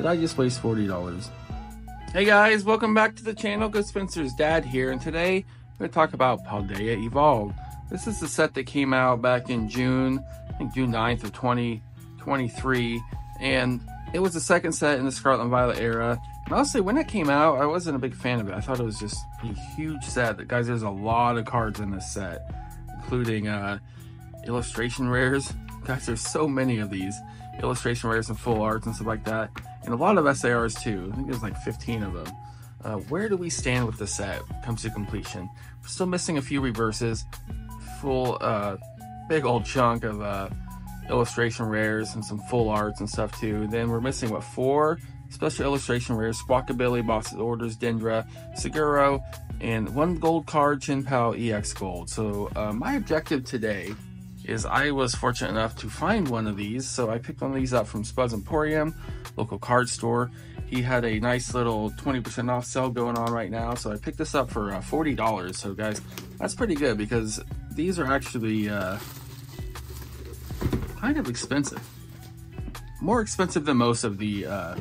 Did I just waste $40? Hey guys, welcome back to the channel. Go Spencer's dad here, and today we're going to talk about Paldea Evolved. This is the set that came out back in June, I think June 9th of 2023, and it was the second set in the Scarlet and Violet era. And honestly, when it came out, I wasn't a big fan of it. I thought it was just a huge set. Guys, there's a lot of cards in this set, including uh, illustration rares. Guys, there's so many of these illustration rares and full arts and stuff like that and a lot of SARs too. I think there's like 15 of them. Uh, where do we stand with the set comes to completion? We're still missing a few reverses, full, uh, big old chunk of uh, illustration rares and some full arts and stuff too. Then we're missing what four special illustration rares: Squawkabilly, Boss's Orders, Dendra, Saguaro, and one gold card, Chien-Pao EX Gold. So uh, my objective today is I was fortunate enough to find one of these. So I picked one of these up from Spuds Emporium, local card store. He had a nice little 20% off sale going on right now. So I picked this up for uh, $40. So guys, that's pretty good because these are actually uh, kind of expensive. More expensive than most of the uh,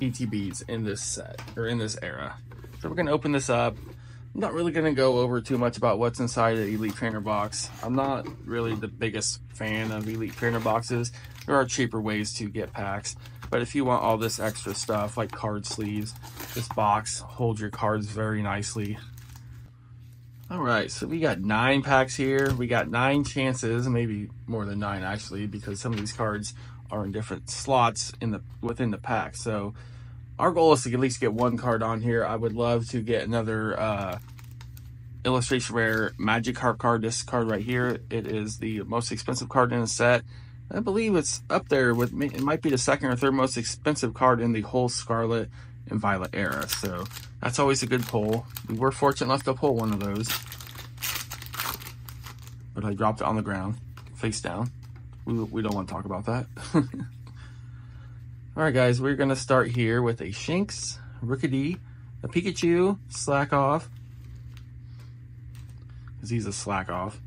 ETBs in this set or in this era. So we're to open this up. I'm not really going to go over too much about what's inside the Elite Trainer box. I'm not really the biggest fan of Elite Trainer boxes. There are cheaper ways to get packs. But if you want all this extra stuff like card sleeves, this box holds your cards very nicely. All right, so we got nine packs here. We got nine chances, maybe more than nine actually, because some of these cards are in different slots in the within the pack. So our goal is to at least get one card on here. I would love to get another uh, illustration rare Magikarp card. This card right here, it is the most expensive card in the set. I believe it's up there with me. It might be the second or third most expensive card in the whole Scarlet and Violet era. So that's always a good pull. We were fortunate enough to pull one of those. But I dropped it on the ground, face down. We, we don't want to talk about that. All right, guys, we're to start here with a Shinx, Rookidee, a Pikachu, Slack Off, because he's a Slack Off.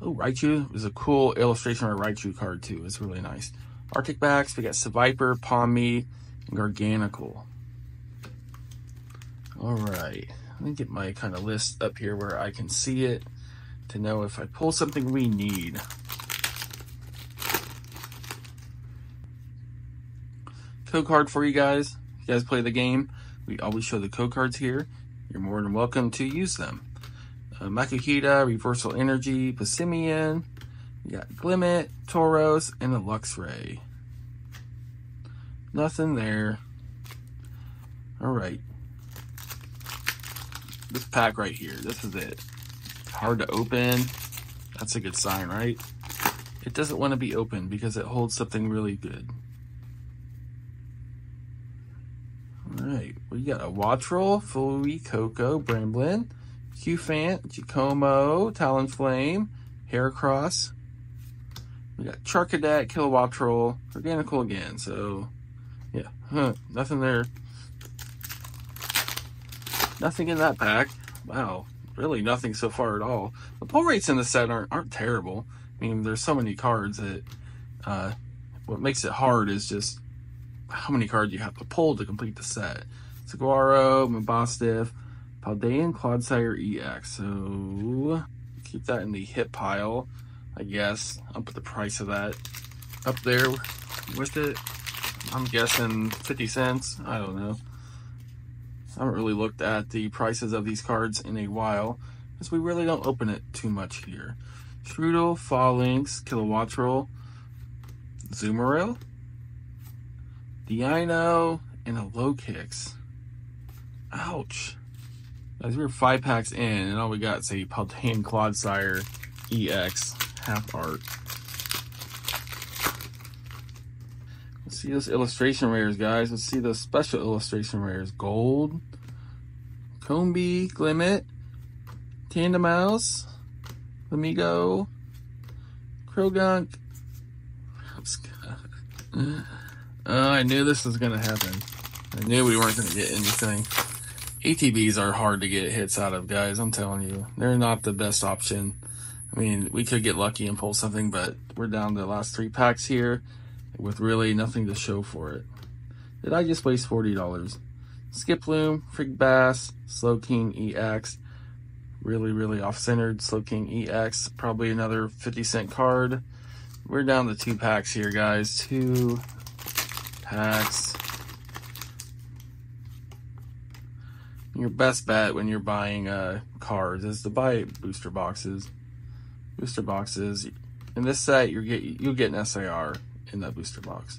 Oh, Raichu is a cool illustration of a Raichu card, too. It's really nice. Arctibax, we got Seviper, Pawmi, and Garganacl. All right, let me get my kind of list up here where I can see it to know if I pull something we need. Code card for you guys. If you guys play the game, we always show the code cards here. You're more than welcome to use them. Uh, Makuhita, Reversal Energy, Passimian, you got Glimmet, Tauros, and a Luxray. Nothing there. All right. This pack right here, this is it. Hard to open. That's a good sign, right? It doesn't want to be open because it holds something really good. Alright, we got a Wattrel, Fuecoco, Bramblin, Cufant, Giacomo, Talonflame, Heracross. We got Charcadet, Kilowattrel, Garganacl again, so yeah, huh, nothing there. Nothing in that pack. Wow, really nothing so far at all. The pull rates in the set aren't, aren't terrible. I mean, there's so many cards that uh, what makes it hard is just how many cards you have to pull to complete the set. Saguaro, Mabosstiff, Paldean, Clodsire EX. So keep that in the hit pile, I guess. I'll put the price of that up there with it. I'm guessing 50 cents. I don't know. I haven't really looked at the prices of these cards in a while because we really don't open it too much here. Shroodle, Falinks, Kilowattrel, Zoomeril, Dino and a low kicks. Ouch. Guys, we are five packs in, and all we got is a Paldean Clodsire EX half art. Let's see those illustration rares, guys. Let's see those special illustration rares. Gold, Combee, Glimmet, Tandemaus, Amigo, Croagunk. Uh, I knew this was going to happen. I knew we weren't going to get anything. ETBs are hard to get hits out of, guys. I'm telling you. They're not the best option. I mean, we could get lucky and pull something, but we're down to the last three packs here with really nothing to show for it. Did I just waste $40? Skiploom, Frigibax, Slowking EX. Really, really off-centered Slowking EX. Probably another 50 cent card. We're down to two packs here, guys. Two packs. Your best bet when you're buying uh, cards is to buy booster boxes. Booster boxes. In this set, you get you'll get an SAR in that booster box.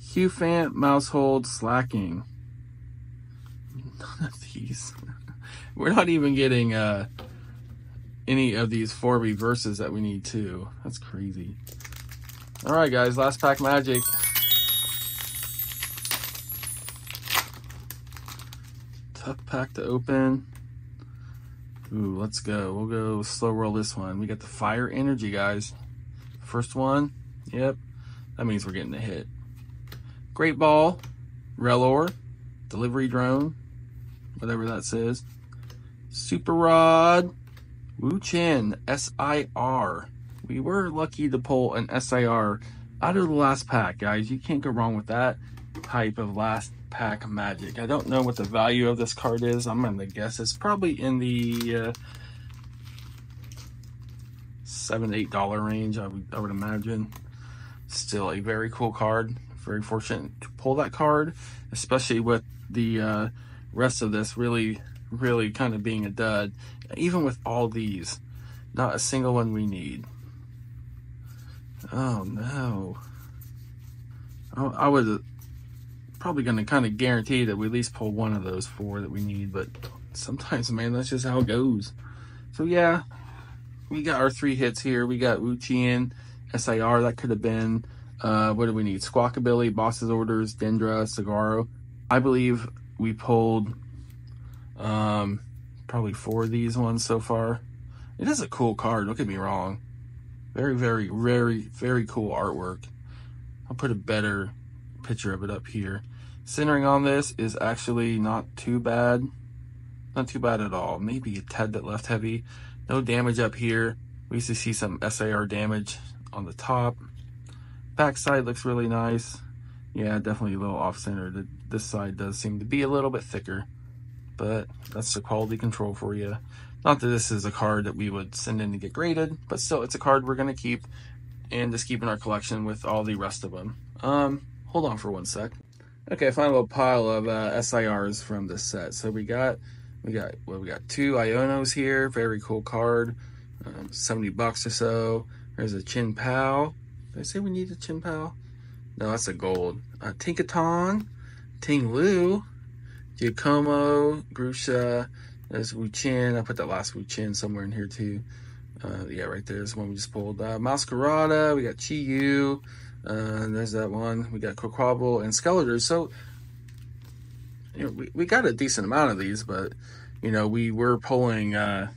Cufant, Maushold, Slaking. None of these. We're not even getting uh, any of these 4 reverses that we need too. That's crazy. All right, guys, last pack magic. Tough pack to open. Ooh, let's go. We'll go slow roll this one. We got the fire energy, guys. First one. Yep. That means we're getting a hit. Great ball. Rellor. Delivery drone. Whatever that says. Super Rod. Wo-Chien. SIR. We were lucky to pull an SIR out of the last pack, guys. You can't go wrong with that type of last pack magic. I don't know what the value of this card is. I'm going to guess it's probably in the uh, seven, eight dollar range. I would, I would imagine. Still a very cool card. Very fortunate to pull that card, especially with the uh, rest of this really, really kind of being a dud. Even with all these, not a single one we need. Oh no. I would probably going to kind of guarantee that we at least pull one of those four that we need, but sometimes, man, that's just how it goes. So, yeah, we got our three hits here. We got Wo-Chien, SIR, that could have been, uh, what do we need? Squawkabilly, Boss's Orders, Dendra, Saguaro. I believe we pulled um, probably four of these ones so far. It is a cool card, don't get me wrong. Very, very, very, very cool artwork. I'll put a better picture of it up here. Centering on this is actually not too bad. Not too bad at all. Maybe a tad bit left heavy. No damage up here. We used to see some SAR damage on the top. Backside looks really nice. Yeah, definitely a little off-center. This side does seem to be a little bit thicker. But that's the quality control for you. Not that this is a card that we would send in to get graded, but still, it's a card we're going to keep and just keep in our collection with all the rest of them. Um, hold on for one sec. Okay, a little pile of uh, SIRs from this set. So we got, we got, well, we got two Ionos here. Very cool card. Um, 70 bucks or so. There's a Chien-Pao. Did I say we need a Chien-Pao? No, that's a gold. Uh, Tinkaton, Ting Lu, Giacomo, Grusha, there's Wo-Chien. I put that last Wo-Chien somewhere in here too. Uh, yeah, right there's the one we just pulled. Uh, Meowscarada, we got Chi Yu, uh, there's that one. We got Quaquaval and Skeledirge. So, you know, we, we got a decent amount of these, but, you know, we were pulling, uh,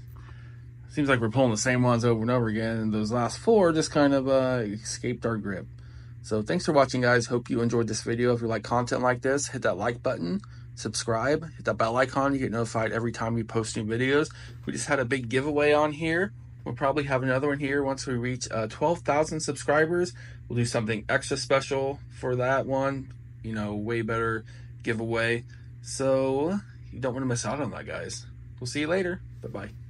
seems like we're pulling the same ones over and over again. And those last four just kind of uh, escaped our grip. So thanks for watching, guys. Hope you enjoyed this video. If you like content like this, hit that like button, subscribe, hit that bell icon. You get notified every time we post new videos. We just had a big giveaway on here. We'll probably have another one here once we reach uh, 12,000 subscribers. We'll do something extra special for that one. You know, way better giveaway. So you don't want to miss out on that, guys. We'll see you later. Bye-bye.